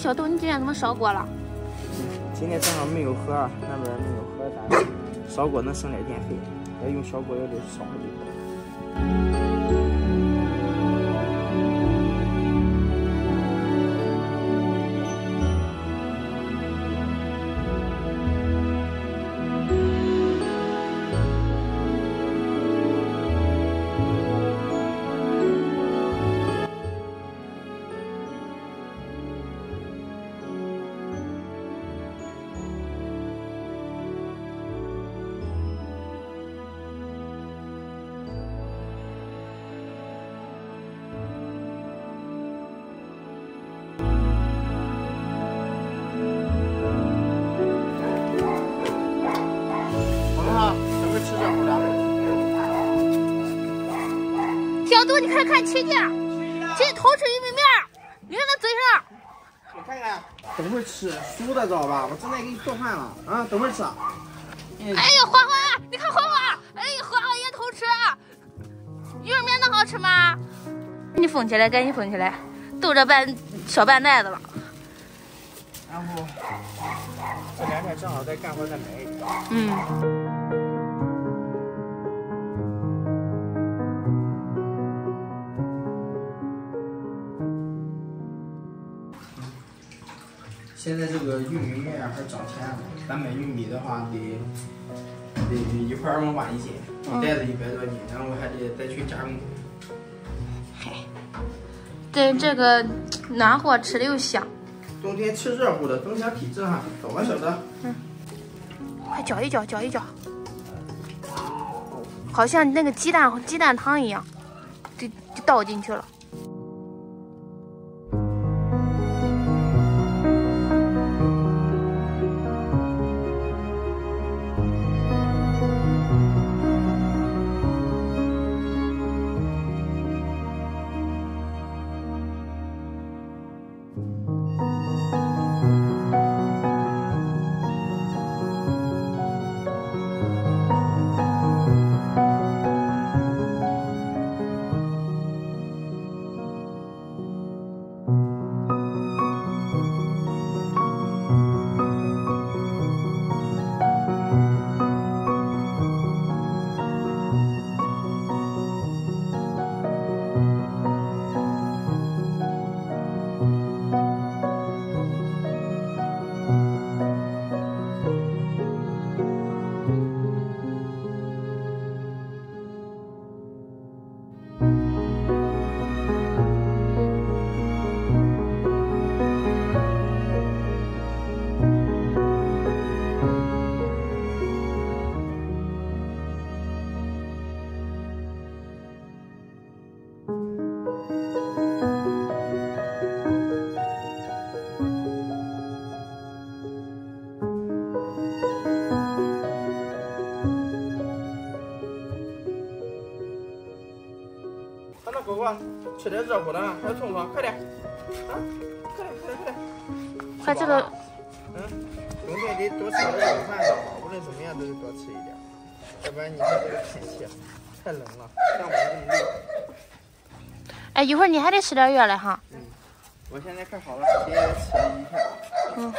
小豆，你今天怎么烧锅了？今天正好没有河，那边没有河，咱烧锅能省点电费，要用小锅要得烧你看看琪姐，琪姐偷吃玉米面儿，你看那嘴上。我看看，等会儿吃熟的知道吧？我正在给你做饭了啊，等会儿吃。哎呀，花花，你看花花，哎呀，花花也偷吃，玉米面能好吃吗？你封起来，赶紧封起来，都这半小半袋子了。然后这两天正好在干活，再买一点。嗯。现在这个玉米面还涨钱了，咱买玉米的话得得一块二毛八一斤，一袋子一百多斤，然后还得再去加工。嗨，对这个暖和，吃的又香。冬天吃热乎的，增强体质哈。走吧，小子。快搅一搅，搅一搅，好像那个鸡蛋鸡蛋汤一样，就就倒进去了。吃点热乎的，还有冲冲，快点，啊，快点，快点，快点。快这个，嗯，冬天得多吃点热饭，知道吧？无论怎么样都得多吃一点，要不然你看这个天气太冷了，像我这么热。哎，一会儿你还得吃点药了哈。嗯我现在快好了，今天吃了一片。嗯。